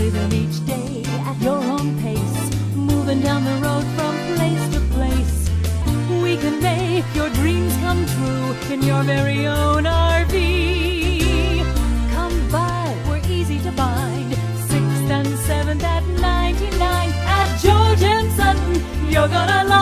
living each day at your own pace, moving down the road from place to place. We can make your dreams come true in your very own RV. Come by, we're easy to find. Sixth and seventh at 99 at George and Sutton. You're gonna love.